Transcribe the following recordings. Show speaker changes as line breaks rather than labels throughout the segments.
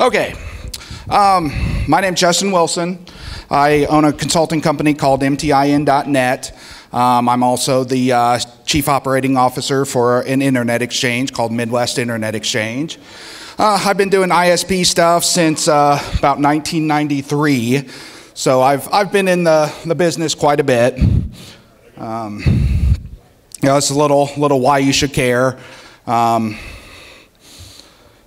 Okay. Um, my name's Justin Wilson. I own a consulting company called MTIN.net. Um, I'm also the uh, chief operating officer for an internet exchange called Midwest Internet Exchange. Uh, I've been doing ISP stuff since uh, about 1993, so I've, I've been in the, the business quite a bit. Um, you know, it's a little, little why you should care. Um,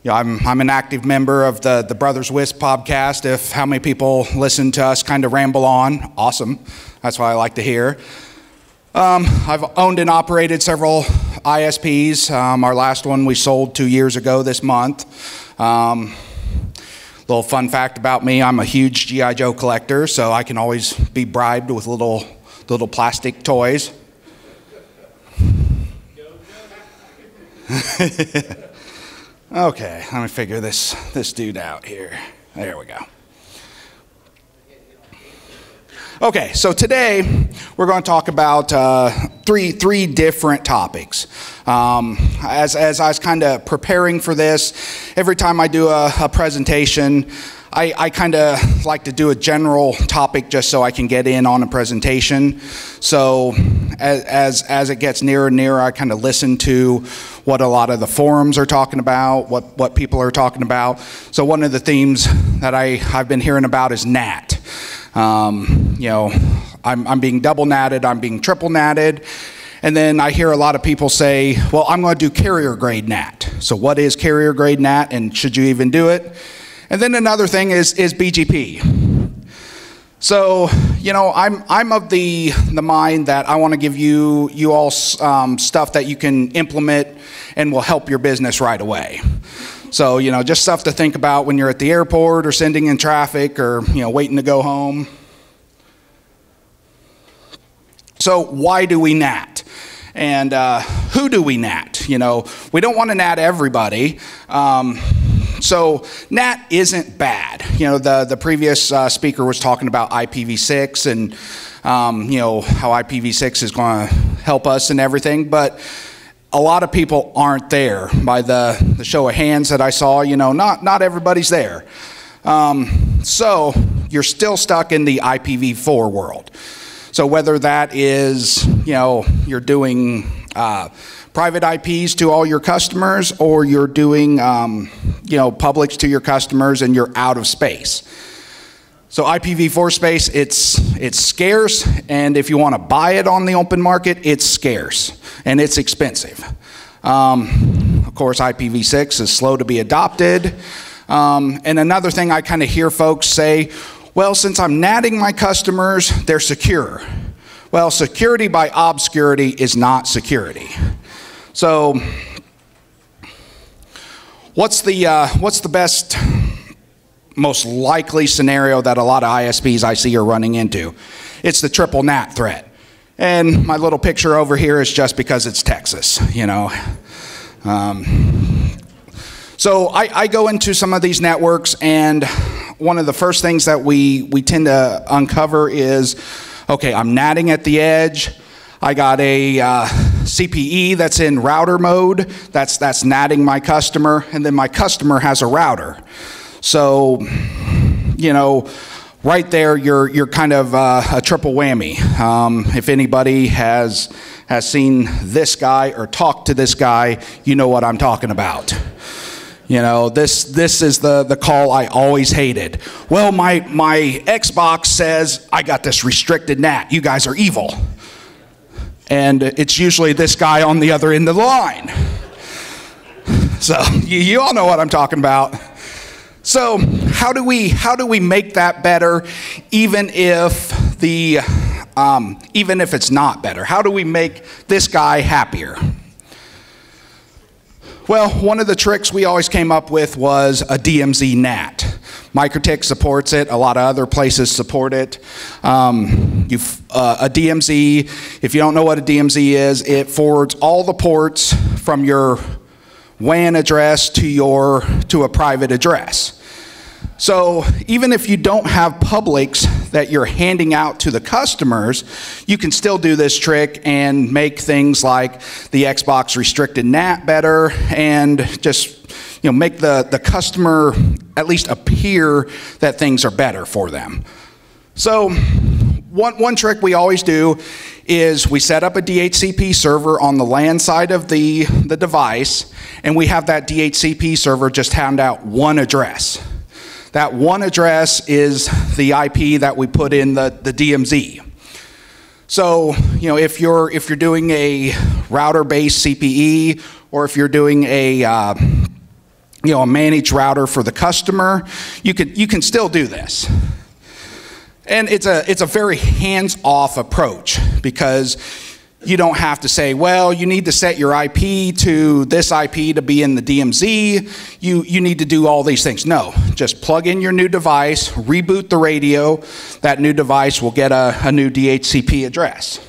you know, I'm, I'm an active member of the, the Brothers WISP podcast. If how many people listen to us kind of ramble on, awesome. That's what I like to hear. Um, I've owned and operated several ISPs. Um, our last one we sold two years ago this month. Um, little fun fact about me I'm a huge G.I. Joe collector, so I can always be bribed with little, little plastic toys. okay, let me figure this, this dude out here. There we go. Okay, so today we're going to talk about uh, three, three different topics. Um, as, as I was kind of preparing for this, every time I do a, a presentation, I, I kind of like to do a general topic just so I can get in on a presentation. So as, as, as it gets nearer and nearer, I kind of listen to what a lot of the forums are talking about, what, what people are talking about. So one of the themes that I, I've been hearing about is NAT. Um, you know, I'm, I'm being double natted, I'm being triple natted. And then I hear a lot of people say, well, I'm going to do carrier grade NAT. So, what is carrier grade NAT and should you even do it? And then another thing is, is BGP. So, you know, I'm, I'm of the, the mind that I want to give you, you all um, stuff that you can implement and will help your business right away. So, you know, just stuff to think about when you're at the airport or sending in traffic or, you know, waiting to go home. So, why do we NAT? And uh, who do we NAT? You know, we don't want to NAT everybody. Um, so NAT isn't bad. You know, the, the previous uh, speaker was talking about IPv6 and, um, you know, how IPv6 is going to help us and everything. But a lot of people aren't there. By the, the show of hands that I saw, you know, not, not everybody's there. Um, so you're still stuck in the IPv4 world. So whether that is, you know, you're doing uh, private IPs to all your customers or you're doing, um, you know, publics to your customers and you're out of space. So IPv4 space, it's, it's scarce, and if you want to buy it on the open market, it's scarce, and it's expensive. Um, of course, IPv6 is slow to be adopted. Um, and another thing I kind of hear folks say, well, since I'm natting my customers, they're secure. Well, security by obscurity is not security. So, what's the, uh, what's the best most likely scenario that a lot of ISPs I see are running into. It's the triple NAT threat. And my little picture over here is just because it's Texas, you know. Um, so I, I, go into some of these networks, and one of the first things that we, we tend to uncover is okay, I'm natting at the edge. I got a uh, CPE that's in router mode, that's, that's natting my customer, and then my customer has a router. So, you know, right there, you're, you're kind of uh, a triple whammy. Um, if anybody has, has seen this guy or talked to this guy, you know what I'm talking about. You know, this, this is the, the call I always hated. Well, my, my Xbox says I got this restricted NAT. You guys are evil. And it's usually this guy on the other end of the line. So you, you all know what I'm talking about. So how do we how do we make that better, even if the um, even if it's not better? How do we make this guy happier? Well, one of the tricks we always came up with was a DMZ NAT. MikroTik supports it. A lot of other places support it. Um, uh, a DMZ, if you don't know what a DMZ is, it forwards all the ports from your WAN address to your to a private address. So even if you don't have publics that you're handing out to the customers, you can still do this trick and make things like the Xbox restricted NAT better and just you know make the, the customer at least appear that things are better for them. So one, one trick we always do is we set up a DHCP server on the LAN side of the, the device, and we have that DHCP server just hand out one address. That one address is the IP that we put in the, the DMZ. So, you know, if you're, if you're doing a router-based CPE, or if you're doing a, uh, you know, a managed router for the customer, you, could, you can still do this. And it's a, it's a very hands-off approach because you don't have to say, well, you need to set your IP to this IP to be in the DMZ. You, you need to do all these things. No, just plug in your new device, reboot the radio. That new device will get a, a new DHCP address.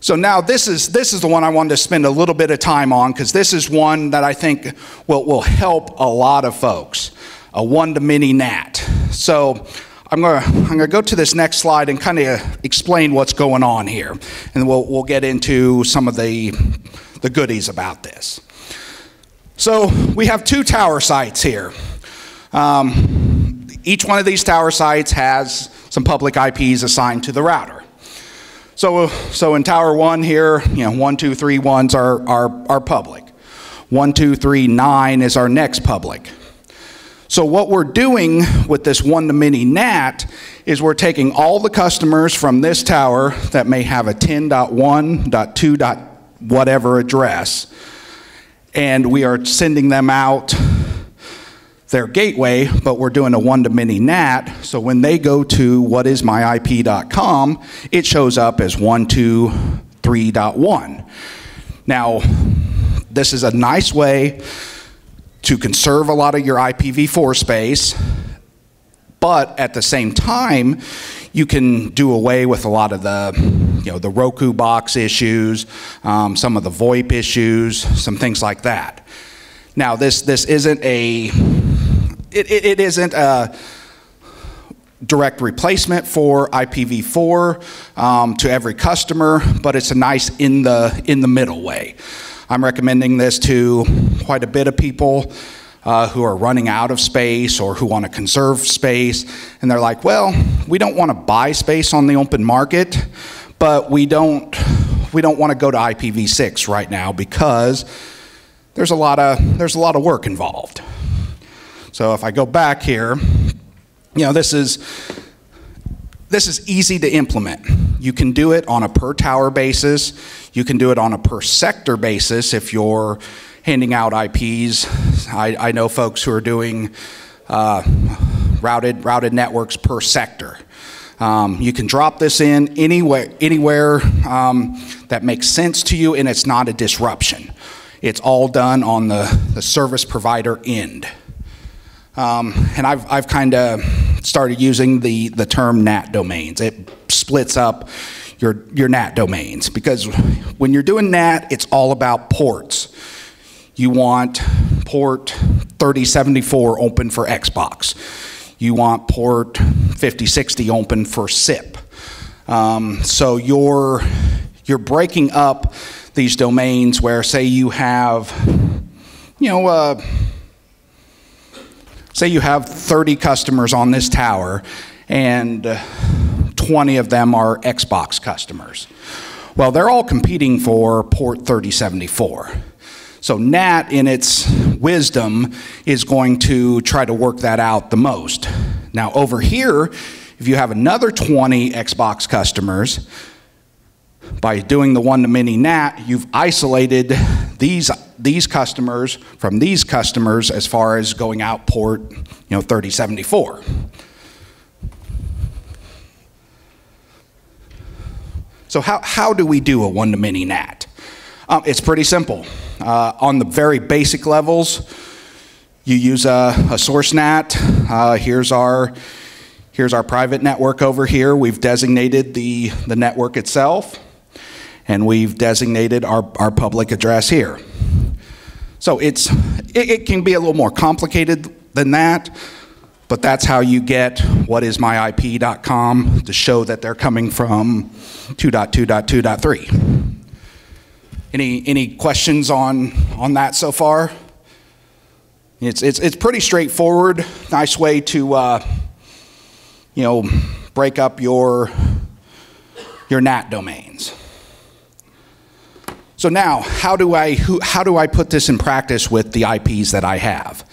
So now this is, this is the one I wanted to spend a little bit of time on because this is one that I think will, will help a lot of folks a one-to-many NAT. So I'm going to I'm to go to this next slide and kind of explain what's going on here, and we'll we'll get into some of the the goodies about this. So we have two tower sites here. Um, each one of these tower sites has some public IPs assigned to the router. So, uh, so in tower one here, you know, one, two, three ones are, are, are public. One, two, three, nine is our next public. So what we're doing with this one-to-many NAT is we're taking all the customers from this tower that may have a 10.1.2. whatever address, and we are sending them out their gateway, but we're doing a one-to-many NAT, so when they go to whatismyip.com, it shows up as 123.1. Now, this is a nice way to conserve a lot of your IPv4 space, but at the same time, you can do away with a lot of the, you know, the Roku box issues, um, some of the VoIP issues, some things like that. Now, this this isn't a, it, it, it isn't a direct replacement for IPv4 um, to every customer, but it's a nice in the in the middle way. I'm recommending this to quite a bit of people uh, who are running out of space or who want to conserve space. And they're like, well, we don't want to buy space on the open market, but we don't, we don't want to go to IPv6 right now because there's a lot of, there's a lot of work involved. So if I go back here, you know, this is, this is easy to implement. You can do it on a per tower basis. You can do it on a per sector basis if you're handing out IPs. I, I know folks who are doing uh, routed, routed networks per sector. Um, you can drop this in anywhere, anywhere um, that makes sense to you and it's not a disruption. It's all done on the, the service provider end. Um, and I've, I've kind of started using the, the term NAT domains. It splits up your, your NAT domains because when you're doing NAT, it's all about ports. You want port 3074 open for Xbox. You want port 5060 open for SIP. Um, so you're, you're breaking up these domains where, say, you have, you know, uh, Say you have 30 customers on this tower and uh, 20 of them are Xbox customers. Well, they're all competing for port 3074. So NAT, in its wisdom, is going to try to work that out the most. Now, over here, if you have another 20 Xbox customers, by doing the one-to-many NAT, you've isolated these, these customers from these customers as far as going out port you know, 3074. So how, how do we do a one-to-many NAT? Um, it's pretty simple. Uh, on the very basic levels, you use a, a source NAT. Uh, here's our here's our private network over here. We've designated the, the network itself and we've designated our, our public address here. So it's, it, it can be a little more complicated than that, but that's how you get whatismyip.com to show that they're coming from 2.2.2.3. Any, any questions on, on that so far? It's, it's, it's pretty straightforward. Nice way to, uh, you know, break up your, your NAT domains. So now, how do I, who, how do I put this in practice with the IPs that I have?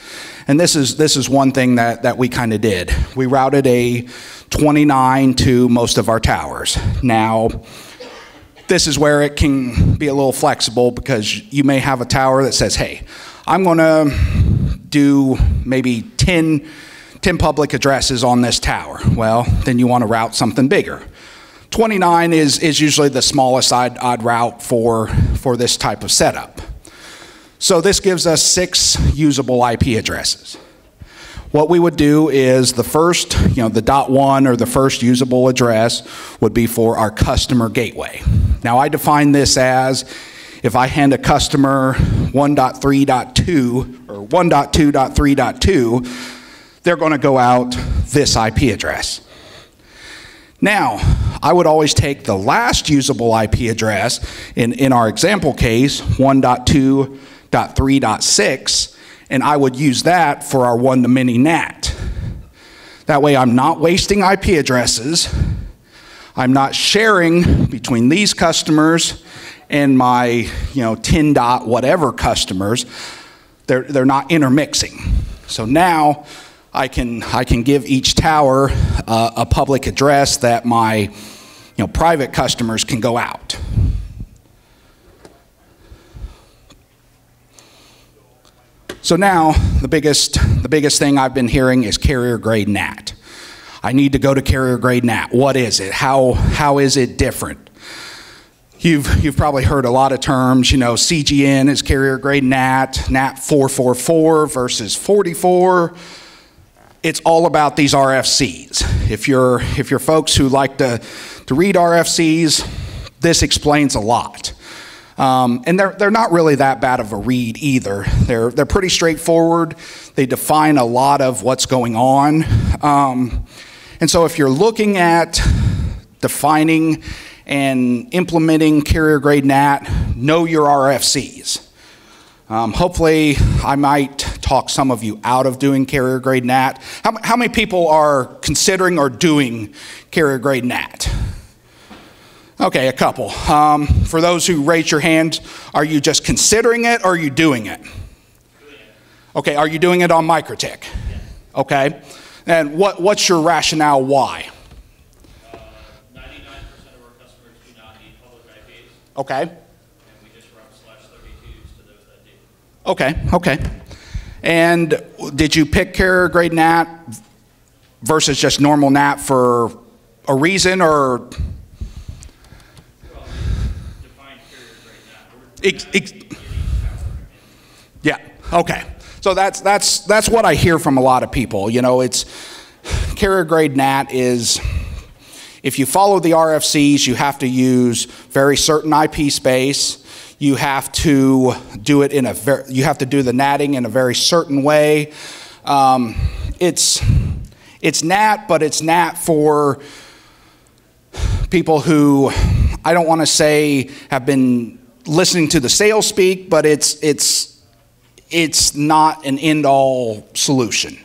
And this is, this is one thing that, that we kind of did. We routed a 29 to most of our towers. Now, this is where it can be a little flexible because you may have a tower that says, hey, I'm going to do maybe 10, 10 public addresses on this tower. Well, then you want to route something bigger. 29 is, is usually the smallest I'd, I'd route for, for this type of setup. So this gives us six usable IP addresses. What we would do is the first, you know, the dot one or the first usable address would be for our customer gateway. Now I define this as if I hand a customer 1.3.2 or 1.2.3.2, they're going to go out this IP address. Now, I would always take the last usable IP address, in, in our example case, 1.2.3.6, and I would use that for our one-to-many NAT. That way I'm not wasting IP addresses, I'm not sharing between these customers and my, you know, 10 dot whatever customers. They're, they're not intermixing. So now I can, I can give each tower uh, a public address that my, you know, private customers can go out. So now the biggest, the biggest thing I've been hearing is carrier grade NAT. I need to go to carrier grade NAT. What is it? How, how is it different? You've, you've probably heard a lot of terms, you know, CGN is carrier grade NAT, NAT 444 versus 44. It's all about these RFCs. If you're, if you're folks who like to, to read RFCs, this explains a lot. Um, and they're, they're not really that bad of a read either. They're, they're pretty straightforward. They define a lot of what's going on. Um, and so if you're looking at defining and implementing carrier grade NAT, know your RFCs. Um, hopefully, I might talk some of you out of doing carrier grade NAT. How, how many people are considering or doing carrier grade NAT? Okay, a couple. Um, for those who raise your hand, are you just considering it or are you doing it? Okay, are you doing it on MikroTik? Okay. And what, what's your rationale why?
Uh, 99% of our customers do not need public IPs,
Okay.
and we just route slash 32s to those that do.
Okay, okay. And did you pick carrier grade NAT versus just normal NAT for a reason or?
Well, define carrier grade now. We're
Ex- ex- Yeah, okay. So that's, that's, that's what I hear from a lot of people. You know, it's carrier grade NAT is, if you follow the RFCs, you have to use very certain IP space. You have to do it in a very, you have to do the natting in a very certain way. Um, it's, it's NAT, but it's NAT for people who I don't want to say have been listening to the sales speak, but it's, it's, it's not an end all solution.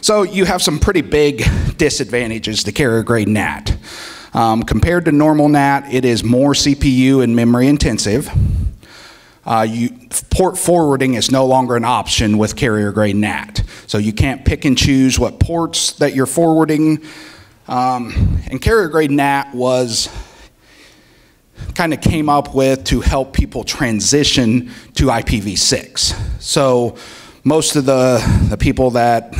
So you have some pretty big disadvantages to carrier grade NAT. Um, compared to normal NAT, it is more CPU and memory intensive. Uh, you, port forwarding is no longer an option with carrier grade NAT. So you can't pick and choose what ports that you're forwarding. Um, and carrier grade NAT was kind of came up with to help people transition to IPv6. So most of the, the people that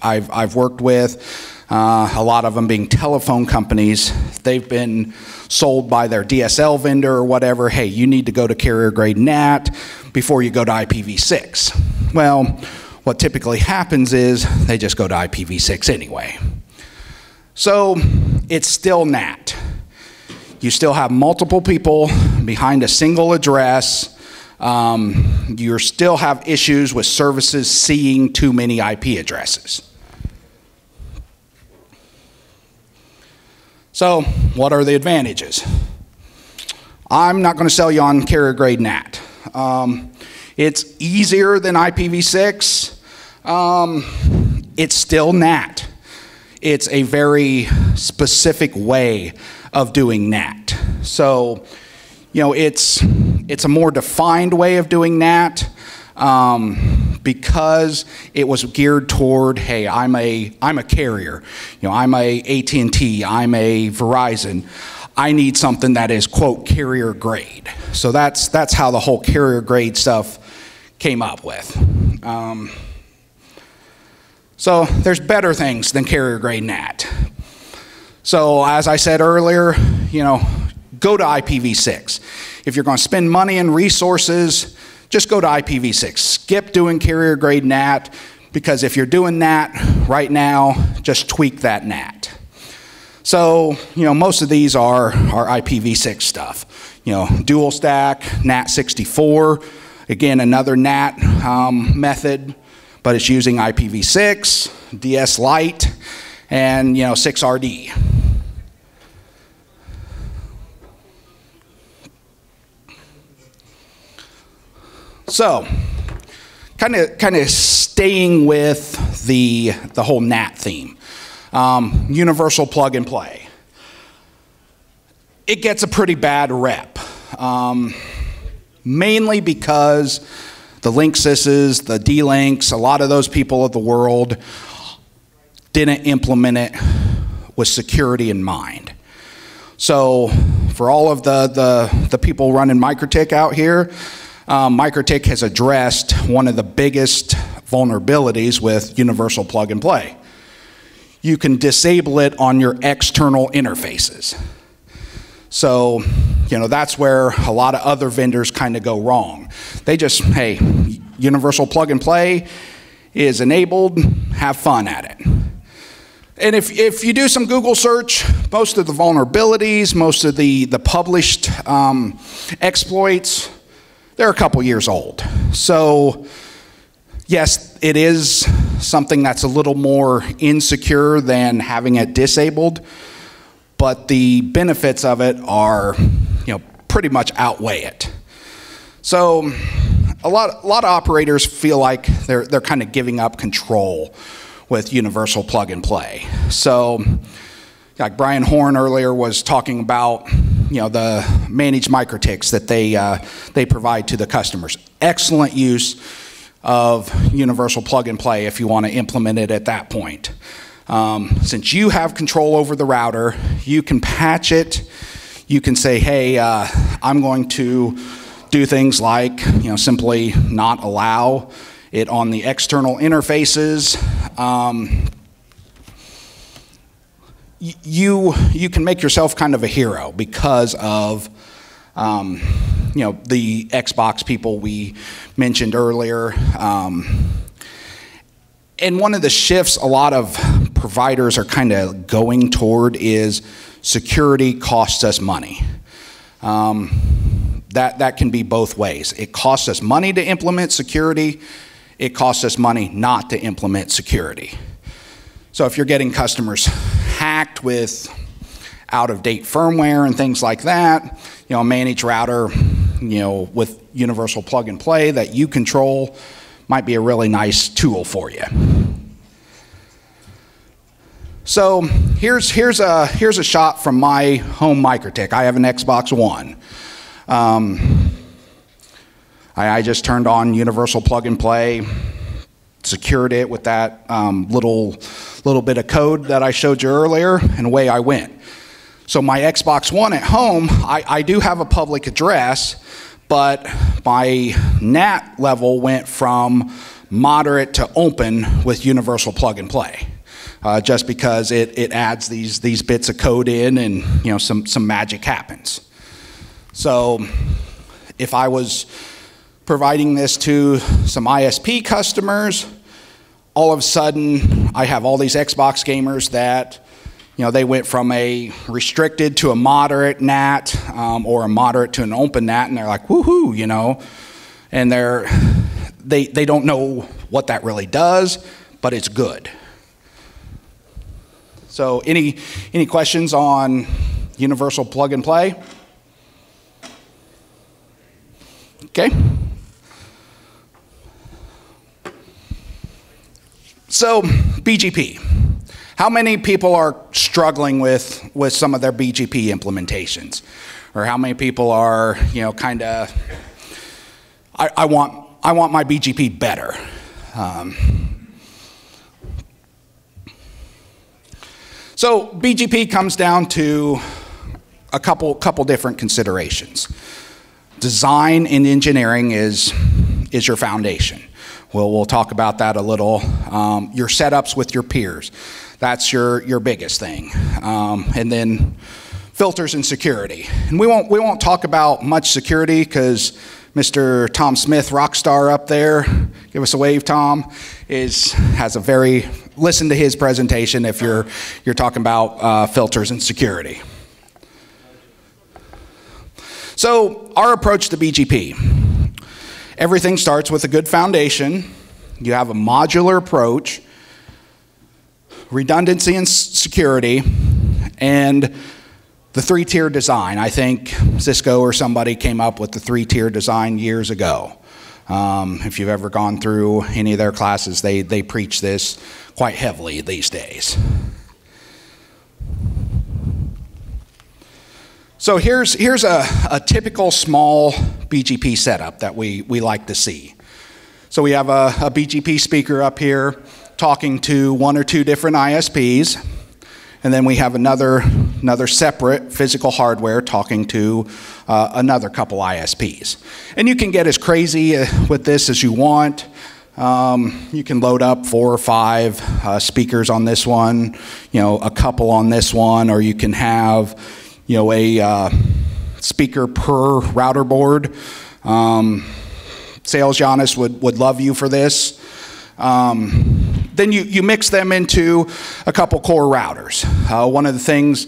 I've, I've worked with, uh, a lot of them being telephone companies, they've been sold by their DSL vendor or whatever, hey, you need to go to carrier grade NAT before you go to IPv6. Well, what typically happens is they just go to IPv6 anyway. So it's still NAT. You still have multiple people behind a single address. Um, you still have issues with services seeing too many IP addresses. So, what are the advantages? I'm not going to sell you on carrier grade NAT. Um, It's easier than IPv6. Um, it's still NAT. It's a very specific way of doing NAT. So, you know, it's, it's a more defined way of doing NAT um, because it was geared toward, hey, I'm a, I'm a carrier. You know, I'm a AT&T, I'm a Verizon. I need something that is, quote, carrier grade. So that's, that's how the whole carrier grade stuff came up with. Um, so there's better things than carrier grade NAT. So as I said earlier, you know, go to IPv6. If you're going to spend money and resources, just go to IPv6. Skip doing carrier grade NAT because if you're doing NAT right now, just tweak that NAT. So, you know, most of these are, are IPv6 stuff. You know, dual stack, NAT64, again, another NAT um, method, but it's using IPv6, DS Lite, and, you know, 6RD. So, kind of kind of staying with the the whole NAT theme, um, universal plug and play. It gets a pretty bad rep, um, mainly because the Linksys, the D-Links, a lot of those people of the world didn't implement it with security in mind. So, for all of the the, the people running MikroTik out here um, MikroTik has addressed one of the biggest vulnerabilities with universal plug and play. You can disable it on your external interfaces. So, you know, that's where a lot of other vendors kind of go wrong. They just, hey, universal plug and play is enabled, have fun at it. And if, if you do some Google search, most of the vulnerabilities, most of the, the published um, exploits, they're a couple years old. So, yes, it is something that's a little more insecure than having it disabled, but the benefits of it are, you know, pretty much outweigh it. So, a lot, a lot of operators feel like they're, they're kind of giving up control with universal plug and play. So, like Brian Horn earlier was talking about, you know, the managed MikroTiks that they, uh, they provide to the customers. Excellent use of universal plug and play if you want to implement it at that point. Um, since you have control over the router, you can patch it. You can say, hey, uh, I'm going to do things like, you know, simply not allow it on the external interfaces. Um, you you can make yourself kind of a hero because of um, you know the Xbox people we mentioned earlier. Um, and one of the shifts a lot of providers are kind of going toward is security costs us money. Um, that, that can be both ways. It costs us money to implement security, it costs us money not to implement security. So if you're getting customers hacked with out of date firmware and things like that, you know, a managed router, you know, with universal plug and play that you control might be a really nice tool for you. So here's, here's, a, here's a shot from my home MikroTik. I have an Xbox One. Um, I, I just turned on universal plug and play secured it with that um, little, little bit of code that I showed you earlier, and away I went. So my Xbox One at home, I, I do have a public address, but my NAT level went from moderate to open with universal plug and play. Uh, just because it, it adds these, these bits of code in and you know some, some magic happens. So if I was providing this to some ISP customers, all of a sudden I have all these Xbox gamers that you know, they went from a restricted to a moderate NAT um, or a moderate to an open NAT, and they're like, woohoo, you know, and they're they they don't know what that really does, but it's good. So, any any questions on universal plug and play? Okay. So, BGP. How many people are struggling with, with some of their BGP implementations? Or how many people are, you know, kind of, I, I, want, I want my BGP better. Um, so BGP comes down to a couple, couple different considerations. Design and engineering is, is your foundation. Well, we'll talk about that a little. Um, your setups with your peers, that's your, your biggest thing. Um, and then filters and security. And we won't, we won't talk about much security because Mr. Tom Smith, rock star up there, give us a wave, Tom, is, has a very, listen to his presentation if you're, you're talking about uh, filters and security. So, our approach to BGP everything starts with a good foundation. You have a modular approach, redundancy and security, and the three tier design. I think Cisco or somebody came up with the three tier design years ago. Um, if you've ever gone through any of their classes, they, they preach this quite heavily these days. So here's, here's a, a typical small BGP setup that we, we like to see. So we have a, a BGP speaker up here talking to one or two different ISPs, and then we have another, another separate physical hardware talking to uh, another couple ISPs. And you can get as crazy uh, with this as you want. Um, you can load up four or five uh, speakers on this one, you know, a couple on this one, or you can have you know, a uh, speaker per router board. Um, Sales Giannis would, would love you for this. Um, then you, you mix them into a couple core routers. Uh, one of the things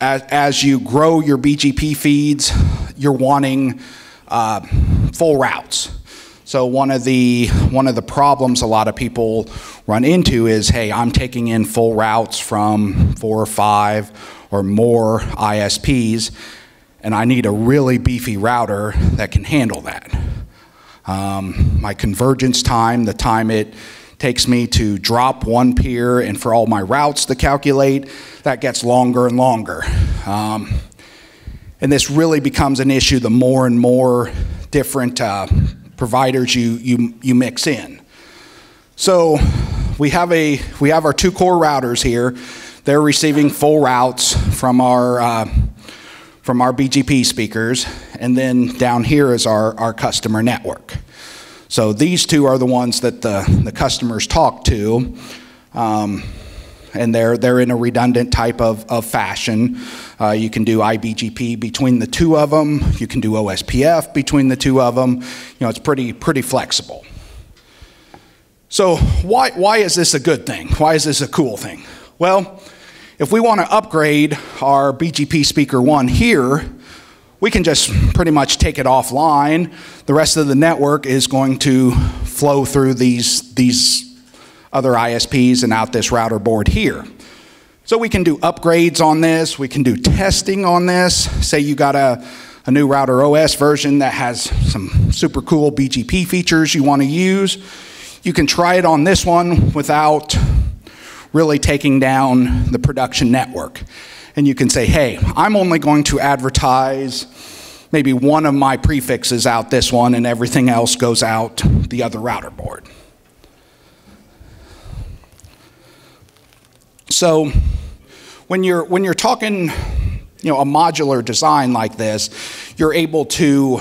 as, as you grow your BGP feeds, you're wanting uh, full routes. So one of the one of the problems a lot of people run into is, hey, I'm taking in full routes from four or five or more ISPs, and I need a really beefy router that can handle that. Um, my convergence time, the time it takes me to drop one peer and for all my routes to calculate, that gets longer and longer. Um, and this really becomes an issue the more and more different uh, providers you, you, you mix in. So we have, a, we have our two core routers here. They're receiving full routes from our, uh, from our BGP speakers, and then down here is our, our customer network. So these two are the ones that the, the customers talk to, um, and they're, they're in a redundant type of, of fashion. Uh, you can do IBGP between the two of them. You can do OSPF between the two of them. You know, it's pretty, pretty flexible. So why, why is this a good thing? Why is this a cool thing? Well, if we want to upgrade our BGP speaker one here, we can just pretty much take it offline. The rest of the network is going to flow through these, these other ISPs and out this router board here. So we can do upgrades on this, we can do testing on this. Say you got a, a new RouterOS version that has some super cool BGP features you want to use. You can try it on this one without really taking down the production network. And you can say, hey, I'm only going to advertise maybe one of my prefixes out this one and everything else goes out the other router board. So when you're, when you're talking you know, a modular design like this, you're able to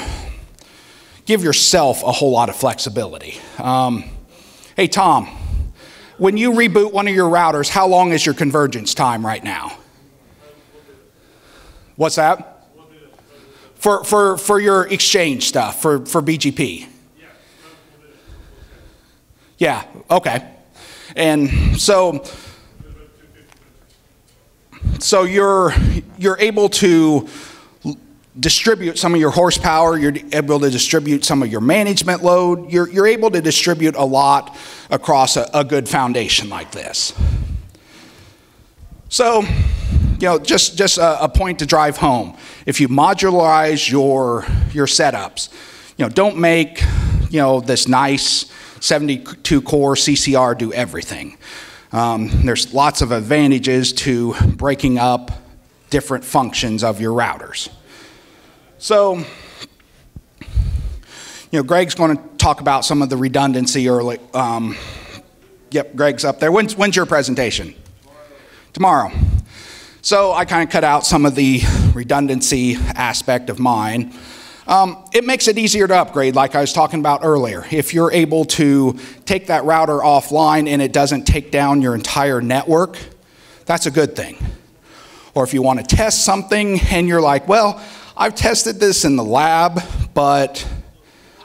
give yourself a whole lot of flexibility. Um, hey, Tom, when you reboot one of your routers, how long is your convergence time right now? What's that? For, for, for your exchange stuff, for, for BGP? Yeah, okay. And so, so you're, you're able to distribute some of your horsepower, you're able to distribute some of your management load, you're, you're able to distribute a lot across a, a good foundation like this. So, you know, just, just a, a, point to drive home. If you modularize your, your setups, you know, don't make you know, this nice 72 core CCR do everything. Um, there's lots of advantages to breaking up different functions of your routers. So, you know, Greg's going to talk about some of the redundancy early. Um, yep, Greg's up there. When's, when's your presentation? Tomorrow. So I kind of cut out some of the redundancy aspect of mine. Um, it makes it easier to upgrade, like I was talking about earlier. If you're able to take that router offline and it doesn't take down your entire network, that's a good thing. Or if you want to test something and you're like, well, I've tested this in the lab, but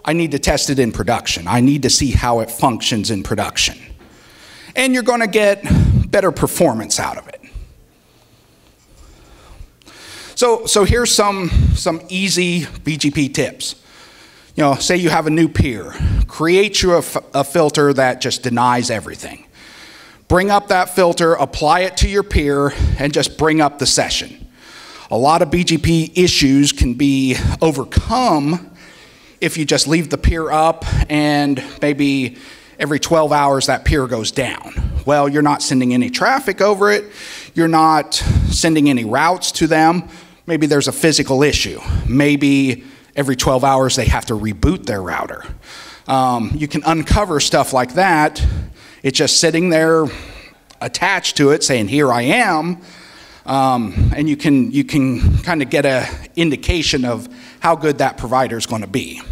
I need to test it in production. I need to see how it functions in production. And you're going to get better performance out of it. So, so here's some, some easy BGP tips. You know, say you have a new peer. Create you a, a filter that just denies everything. Bring up that filter, apply it to your peer, and just bring up the session. A lot of BGP issues can be overcome if you just leave the peer up and maybe every 12 hours that peer goes down. Well, you're not sending any traffic over it, you're not sending any routes to them, Maybe there's a physical issue. Maybe every 12 hours they have to reboot their router. Um, you can uncover stuff like that. It's just sitting there attached to it saying, Here I am. Um, and you can, you can kind of get an indication of how good that provider is going to be.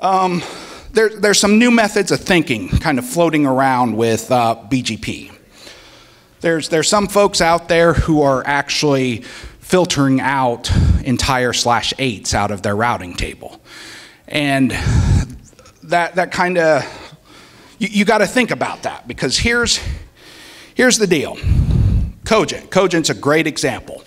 Um, there, there's some new methods of thinking kind of floating around with uh, BGP. There's, there's some folks out there who are actually filtering out entire slash eights out of their routing table. And that, that kind of, you, you got to think about that because here's, here's the deal Cogent. Cogent's a great example.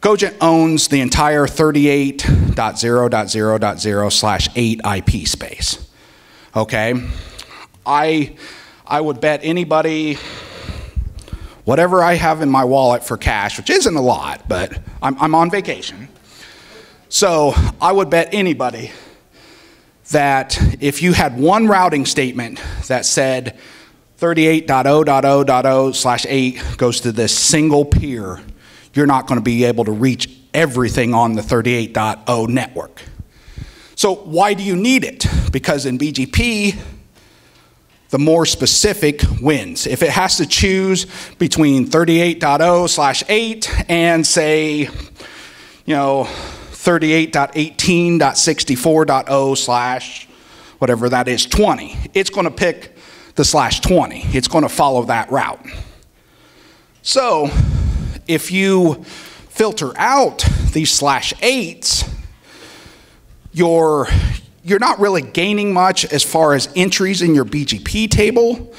Cogent owns the entire 38.0.0.0 slash 8 IP space. Okay? I, I would bet anybody whatever I have in my wallet for cash, which isn't a lot, but I'm, I'm on vacation. So I would bet anybody that if you had one routing statement that said 38.0.0.0 slash 8 goes to this single peer, you're not going to be able to reach everything on the 38.0 network. So why do you need it? Because in BGP, the more specific wins. If it has to choose between 38.0 slash 8 and say, you know, 38.18.64.0 slash whatever that is, 20, it's going to pick the slash 20. It's going to follow that route. So if you filter out these slash 8s, your, you're not really gaining much as far as entries in your BGP table,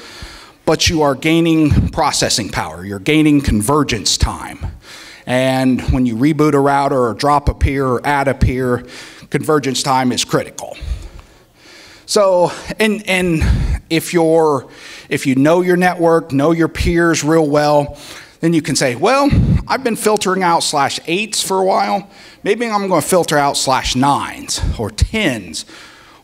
but you are gaining processing power. You're gaining convergence time. And when you reboot a router or drop a peer or add a peer, convergence time is critical. So, and, and if you're, if you know your network, know your peers real well, then you can say, well, I've been filtering out slash eights for a while. Maybe I'm going to filter out slash nines or tens.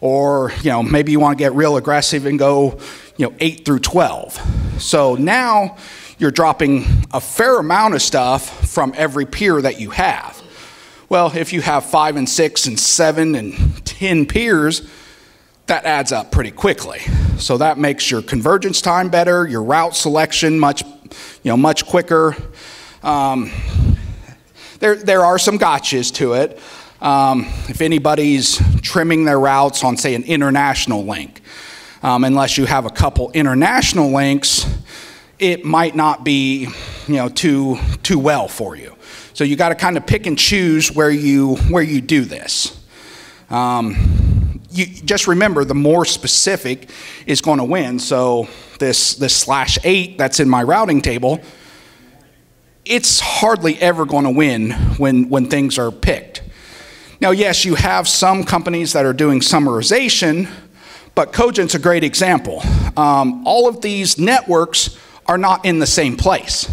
Or, you know, maybe you want to get real aggressive and go, you know, eight through 12. So now you're dropping a fair amount of stuff from every peer that you have. Well, if you have five and six and seven and 10 peers, that adds up pretty quickly. So that makes your convergence time better, your route selection much you know, much quicker. Um, there, there are some gotchas to it. Um, if anybody's trimming their routes on, say, an international link, um, unless you have a couple international links, it might not be, you know, too too well for you. So you got to kind of pick and choose where you where you do this. Um, you just remember, the more specific is going to win. So this, this slash eight that's in my routing table, it's hardly ever going to win when, when things are picked. Now, yes, you have some companies that are doing summarization, but Cogent's a great example. Um, all of these networks are not in the same place.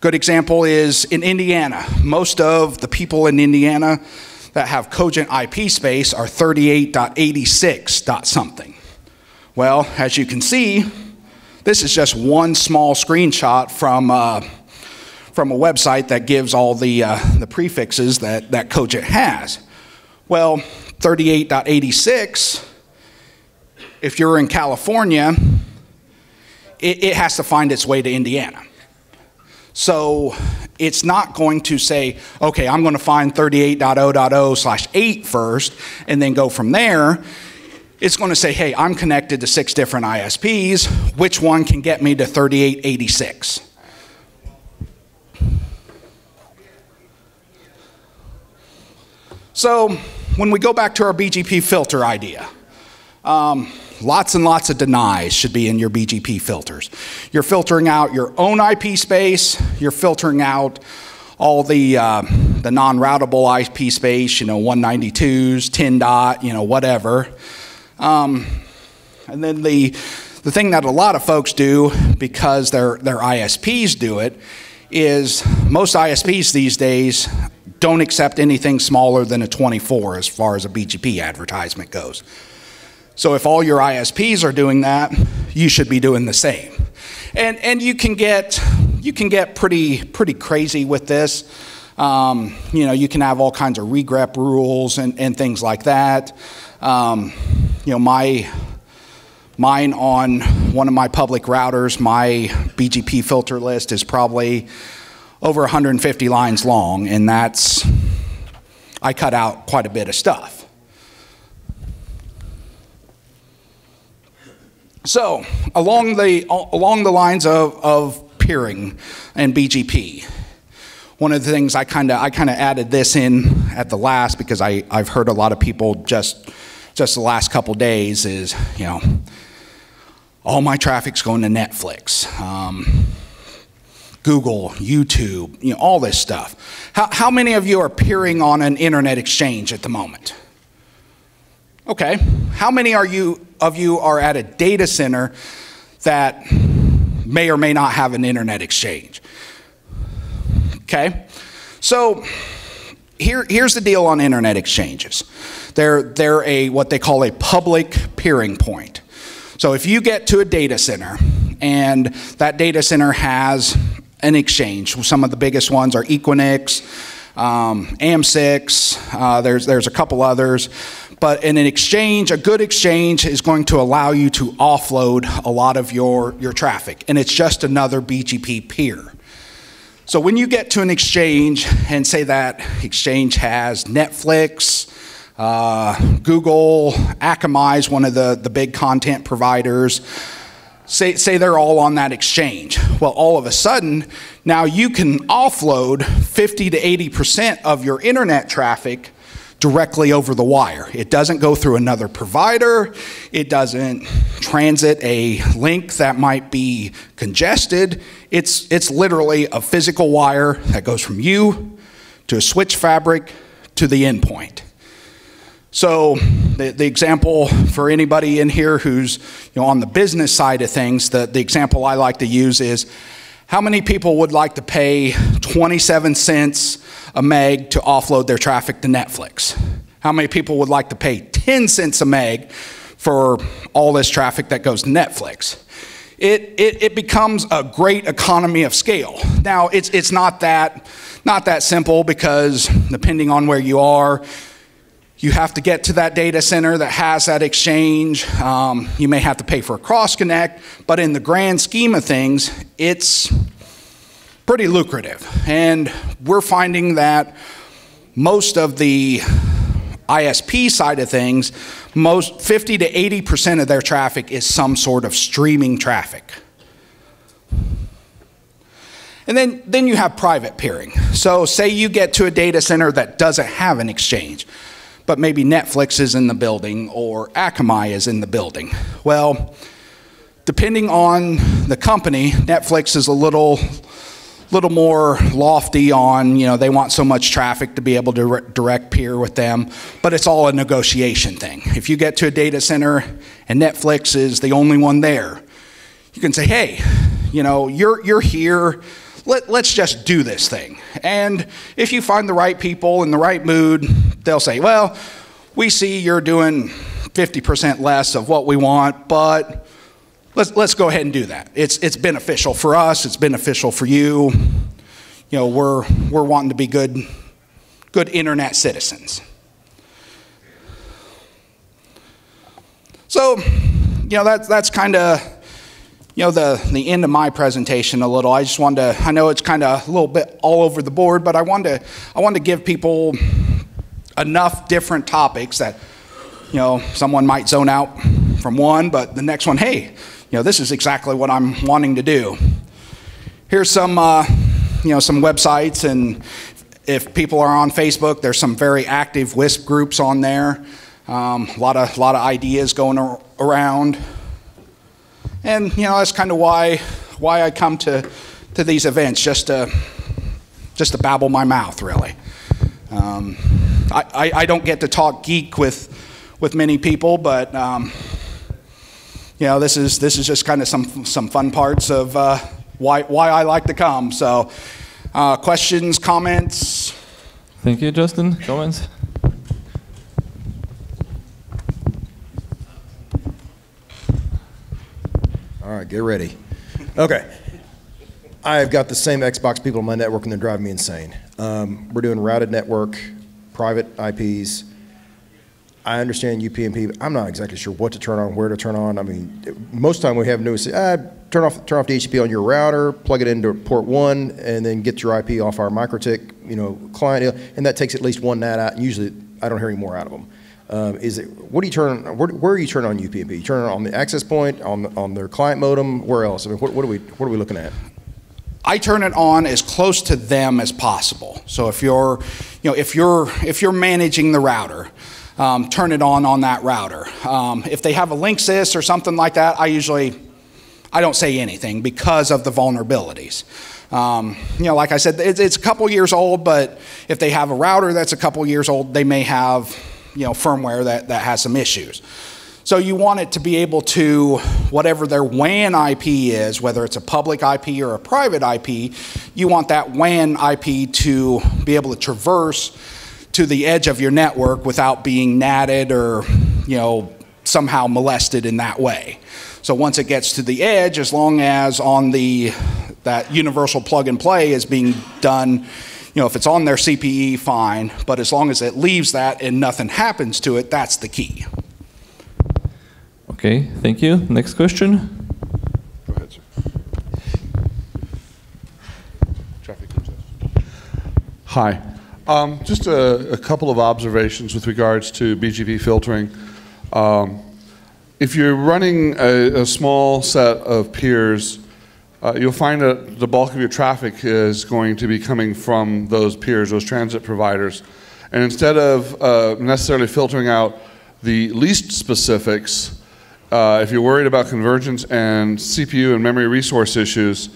Good example is in Indiana. Most of the people in Indiana, that have Cogent IP space are 38.86 something. Well, as you can see, this is just one small screenshot from, uh, from a website that gives all the, uh, the prefixes that, that Cogent has. Well, 38.86, if you're in California, it, it has to find its way to Indiana. So it's not going to say, okay, I'm going to find 38.0.0 slash 8 first and then go from there. It's going to say, hey, I'm connected to six different ISPs. Which one can get me to 3886? So when we go back to our BGP filter idea, um, lots and lots of denies should be in your BGP filters. You're filtering out your own IP space, you're filtering out all the, uh, the non-routable IP space, you know, 192s, 10 dot, you know, whatever. Um, and then the, the thing that a lot of folks do because their, their ISPs do it is most ISPs these days don't accept anything smaller than a 24 as far as a BGP advertisement goes. So if all your ISPs are doing that, you should be doing the same. And, and you can get, you can get pretty, pretty crazy with this. Um, you know, you can have all kinds of regexp rules and, and things like that. Um, you know, my, mine on one of my public routers, my BGP filter list is probably over 150 lines long, and that's, I cut out quite a bit of stuff. So, along the, along the lines of, of peering and BGP, one of the things I kind of I kind of added this in at the last because I, I've heard a lot of people just just the last couple days is you know all my traffic's going to Netflix, um, Google, YouTube, you know all this stuff. How, how many of you are peering on an internet exchange at the moment? Okay, how many are you of you are at a data center that may or may not have an internet exchange. Okay? So here, here's the deal on internet exchanges. They're, they're a what they call a public peering point. So if you get to a data center and that data center has an exchange, some of the biggest ones are Equinix, um, AM6, uh, there's, there's a couple others. But in an exchange, a good exchange is going to allow you to offload a lot of your, your traffic, and it's just another BGP peer. So when you get to an exchange and say that exchange has Netflix, uh, Google, Akamai is one of the, the big content providers, say, say they're all on that exchange. Well, all of a sudden, now you can offload 50 to 80% of your internet traffic directly over the wire. It doesn't go through another provider. It doesn't transit a link that might be congested. It's, it's literally a physical wire that goes from you to a switch fabric to the endpoint. So the, the example for anybody in here who's you know, on the business side of things, the, the example I like to use is how many people would like to pay 27 cents a meg to offload their traffic to Netflix? How many people would like to pay 10 cents a meg for all this traffic that goes to Netflix? It, it, it becomes a great economy of scale. Now, it's, it's not, that, not that simple because depending on where you are, you have to get to that data center that has that exchange. Um, you may have to pay for a cross connect, but in the grand scheme of things, it's pretty lucrative. And we're finding that most of the ISP side of things, most 50 to 80% of their traffic is some sort of streaming traffic. And then, then you have private peering. So say you get to a data center that doesn't have an exchange but maybe Netflix is in the building or Akamai is in the building. Well, depending on the company, Netflix is a little little more lofty on, you know, they want so much traffic to be able to direct peer with them, but it's all a negotiation thing. If you get to a data center and Netflix is the only one there, you can say, hey, you know, you're, you're here, let, let's just do this thing. And if you find the right people in the right mood, they'll say, well, we see you're doing 50% less of what we want, but let's, let's go ahead and do that. It's, it's beneficial for us, it's beneficial for you. You know, we're, we're wanting to be good, good internet citizens. So, you know, that's, that's kind of, you know, the, the end of my presentation a little. I just wanted to, I know it's kind of a little bit all over the board, but I wanted to, I wanted to give people enough different topics that, you know, someone might zone out from one, but the next one, hey, you know, this is exactly what I'm wanting to do. Here's some, uh, you know, some websites, and if people are on Facebook, there's some very active WISP groups on there. Um, a lot of, lot of ideas going ar- around. And, you know, that's kind of why, why I come to, to these events, just to, just to babble my mouth, really. Um, I, I, I, don't get to talk geek with, with many people, but um, you know, this is, this is just kind of some, some fun parts of uh, why, why I like to come. So, uh, questions, comments?
Thank you, Justin. Comments?
All right, get ready. Okay. I've got the same Xbox people on my network and they're driving me insane. Um, we're doing routed network, private IPs. I understand UPnP. I'm not exactly sure what to turn on, where to turn on. I mean, most time we have new, ah, turn off turn off DHCP on your router, plug it into port one, and then get your IP off our MikroTik, you know, client, and that takes at least one NAT out. And usually, I don't hear any more out of them. Um, is it what do you turn? Where, where are you turning on UPnP? You turn it on the access point, on on their client modem. Where else? I mean, what, what are we what are we looking at?
I turn it on as close to them as possible. So if you're, you know, if you're if you're managing the router, um, turn it on on that router. Um, if they have a Linksys or something like that, I usually I don't say anything because of the vulnerabilities. Um, you know, like I said, it's, it's a couple years old, but if they have a router that's a couple years old, they may have you know, firmware that, that has some issues. So you want it to be able to, whatever their WAN IP is, whether it's a public IP or a private IP, you want that WAN IP to be able to traverse to the edge of your network without being natted or, you know, somehow molested in that way. So once it gets to the edge, as long as on the that universal plug and play is being done you know, if it's on their CPE, fine, but as long as it leaves that and nothing happens to it, that's the key.
Okay, thank you. Next question.
Go ahead, sir. Traffic Hi. Um, just a, a, couple of observations with regards to BGP filtering. Um, if you're running a, a, small set of peers uh, you'll find that the bulk of your traffic is going to be coming from those peers, those transit providers. And instead of uh, necessarily filtering out the least specifics, uh, if you're worried about convergence and CPU and memory resource issues,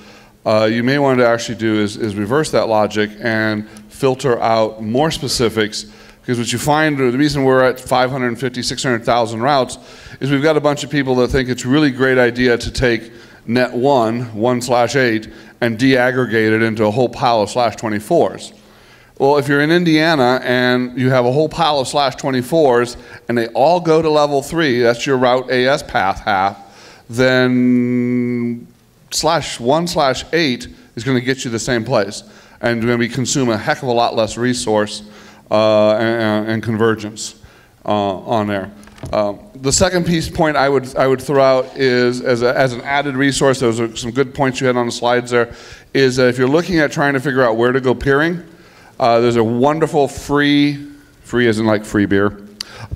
uh, you may want to actually do is, is reverse that logic and filter out more specifics because what you find, the reason we're at 550, 600,000 routes is we've got a bunch of people that think it's a really great idea to take net 1, 1 slash 8, and deaggregate it into a whole pile of slash 24s. Well, if you're in Indiana and you have a whole pile of slash 24s and they all go to level 3, that's your route AS path half, then slash 1 slash 8 is going to get you the same place and maybe consume a heck of a lot less resource uh, and, and, convergence uh, on there. Um, the second piece point I would I would throw out is as, a, as an added resource. Those are some good points you had on the slides. There is if you're looking at trying to figure out where to go peering, uh, there's a wonderful free free isn't like free beer.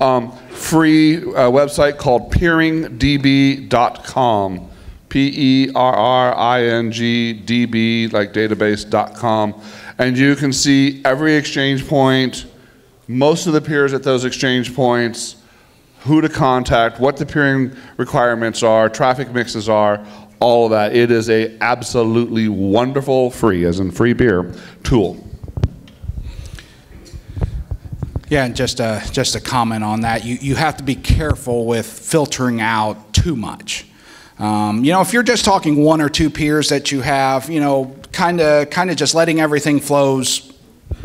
Um, free uh, website called peeringdb.com. P E R R I N G D B, like database.com. And you can see every exchange point, most of the peers at those exchange points, who to contact, what the peering requirements are, traffic mixes are, all of that. It is a absolutely wonderful free, as in free beer, tool.
Yeah, and just a, just a comment on that. You, you have to be careful with filtering out too much. Um, you know, if you're just talking one or two peers that you have, you know, kind of kind of just letting everything flows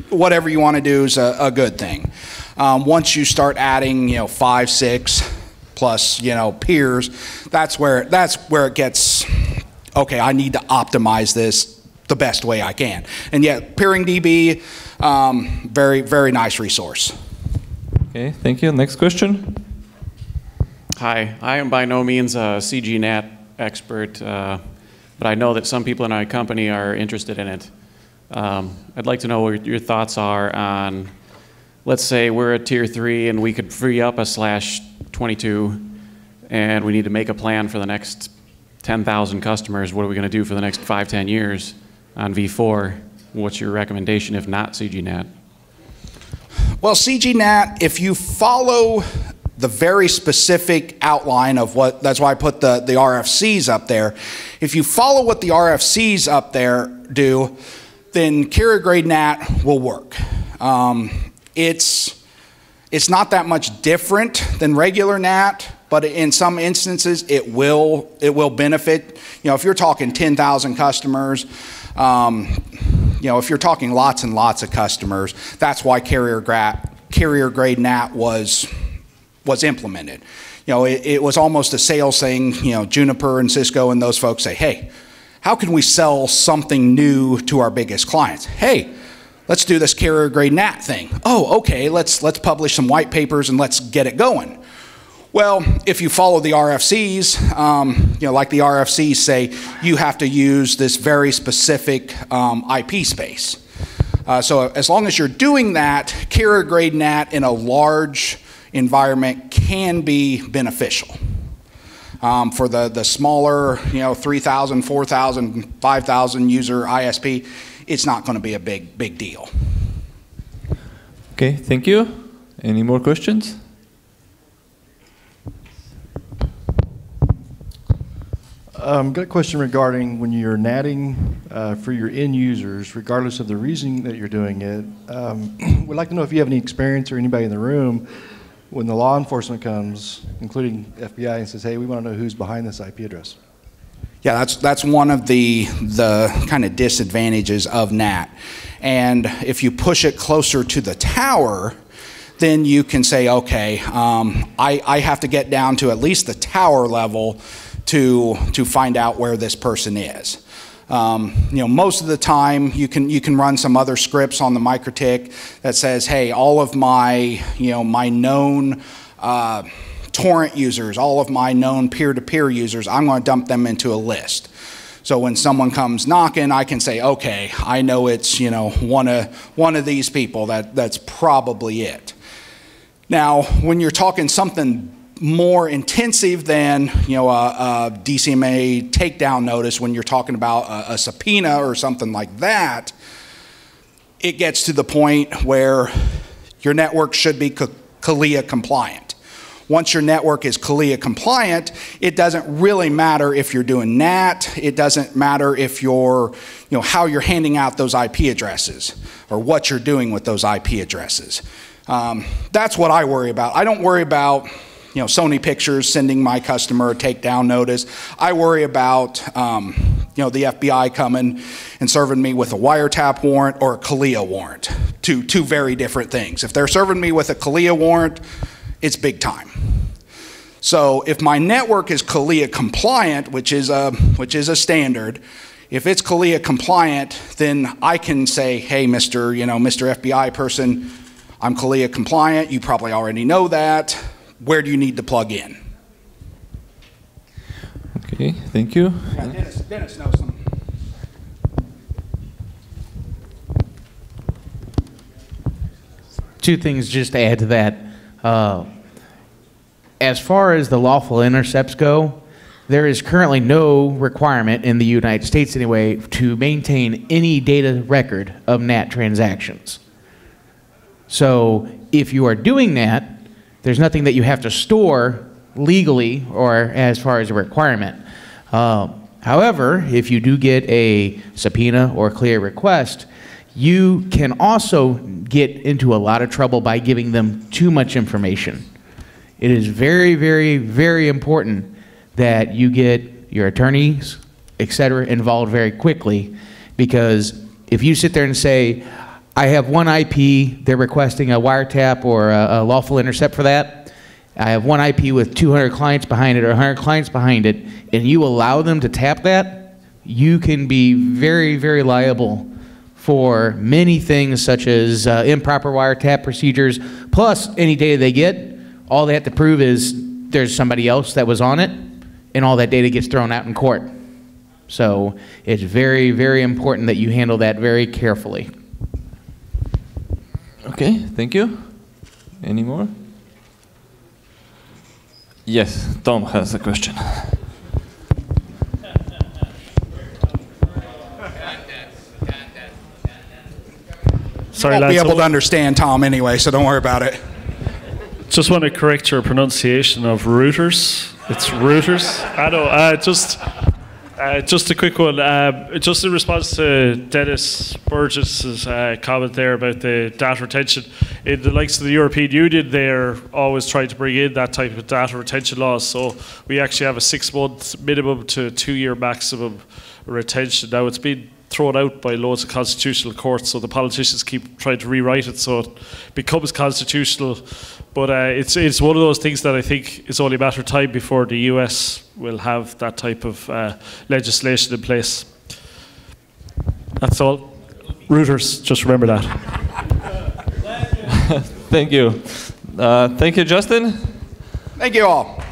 whatever you want to do is a, a good thing. Um, once you start adding, you know, five, six plus, you know, peers, that's where that's where it gets okay. I need to optimize this the best way I can. And yet, Peering DB, um, very very nice resource.
Okay, thank you. Next question.
Hi, I am by no means a CGNAT expert, uh, but I know that some people in our company are interested in it. Um, I'd like to know what your thoughts are on, let's say we're a tier three and we could free up a slash 22 and we need to make a plan for the next 10,000 customers. What are we going to do for the next five, 10 years on V4? What's your recommendation if not CGNAT?
Well, CGNAT, if you follow the very specific outline of what, that's why I put the, the RFCs up there. If you follow what the RFCs up there do, then carrier grade NAT will work. Um, it's, it's not that much different than regular NAT, but in some instances it will, it will benefit. You know, if you're talking 10,000 customers, um, you know, if you're talking lots and lots of customers, that's why carrier, gra- carrier grade NAT was, was implemented. You know, it, it was almost a sales thing. You know, Juniper and Cisco and those folks say, hey, how can we sell something new to our biggest clients? Hey, let's do this carrier grade NAT thing. Oh, okay, let's, let's publish some white papers and let's get it going. Well, if you follow the RFCs, um, you know, like the RFCs say, you have to use this very specific um, IP space. Uh, so as long as you're doing that, carrier grade NAT in a large environment can be beneficial. Um, for the, the smaller, you know, 3,000, 4,000, 5,000 user ISP, it's not going to be a big, big deal.
Okay, thank you. Any more questions?
Um, got a question regarding when you're natting uh, for your end users, regardless of the reason that you're doing it. Um, we'd like to know if you have any experience or anybody in the room when the law enforcement comes, including FBI, and says, "Hey, we want to know who's behind this IP address."
Yeah, that's that's one of the the kind of disadvantages of NAT. And if you push it closer to the tower, then you can say, okay, um, I, I have to get down to at least the tower level to to find out where this person is. Um, you know, most of the time you can you can run some other scripts on the MikroTik that says, hey, all of my you know my known uh, torrent users, all of my known peer-to-peer users, I'm going to dump them into a list. So when someone comes knocking, I can say, okay, I know it's you know one of one of these people. That that's probably it. Now, when you're talking something more intensive than you know a, a DCMA takedown notice, when you're talking about a, a subpoena or something like that, it gets to the point where your network should be CALEA compliant. Once your network is CALEA compliant, it doesn't really matter if you're doing NAT. It doesn't matter if you're, you know, how you're handing out those IP addresses or what you're doing with those IP addresses. Um, that's what I worry about. I don't worry about, you know, Sony Pictures sending my customer a takedown notice. I worry about, um, you know, the FBI coming and serving me with a wiretap warrant or a CALEA warrant. Two, two very different things. If they're serving me with a CALEA warrant, it's big time. So if my network is CALEA compliant, which is a, which is a standard, if it's CALEA compliant, then I can say, hey, Mr. You know, Mr. FBI person, I'm CALEA compliant. You probably already know that. Where do you need to plug in?
Okay, thank you.
Yeah, Dennis, Dennis knows some.
two things just to add to that. Uh, as far as the lawful intercepts go, there is currently no requirement in the United States, anyway, to maintain any data record of NAT transactions. So if you are doing that, there's nothing that you have to store legally or as far as a requirement. Uh, however, if you do get a subpoena or CALEA request, you can also get into a lot of trouble by giving them too much information. It is very, very, very important that you get your attorneys, et cetera, involved very quickly Because if you sit there and say, I have one IP, they're requesting a wiretap or a, a lawful intercept for that. I have one IP with 200 clients behind it or 100 clients behind it, and you allow them to tap that, you can be very, very liable for many things such as uh, improper wiretap procedures, plus any data they get, all they have to prove is there's somebody else that was on it, and all that data gets thrown out in court. So it's very, very important that you handle that very carefully.
Okay, thank you. Any more? Yes, Tom has a question.
Sorry,
Won't be
lads.
able to understand Tom anyway, so don't worry about it.
Just want to correct your pronunciation of routers. It's routers. I know. Uh, just, uh, just a quick one. Uh, just in response to Dennis Burgess's uh, comment there about the data retention, in the likes of the European Union, they're always trying to bring in that type of data retention laws. So we actually have a six-month minimum to two-year maximum retention. Now it's been thrown out by loads of constitutional courts, so the politicians keep trying to rewrite it so it becomes constitutional. But uh, it's it's one of those things that I think it's only a matter of time before the US will have that type of uh, legislation in place. That's all. Reuters, just remember that.
Thank you. Uh, thank you, Justin.
Thank you all.